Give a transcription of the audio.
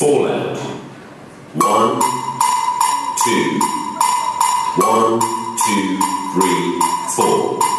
Fall out. One, two, one, two, three, four.